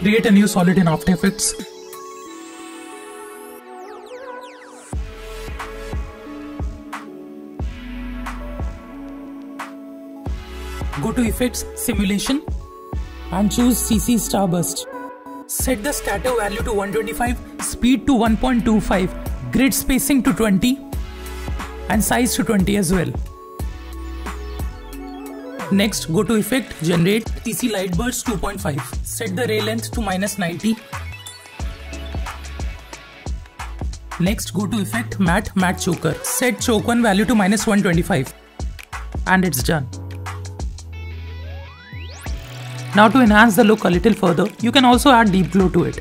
Create a new solid in After Effects. Go to Effects, Simulation and choose CC Starburst. Set the scatter value to 125, speed to 1.25, grid spacing to 20 and size to 20 as well. Next, go to Effect, Generate CC Lightburst 2.5. Set the ray length to minus 90. Next, go to Effect, Matte, Matte Choker. Set Choke 1 value to minus 125. And it's done. Now to enhance the look a little further, you can also add deep glow to it.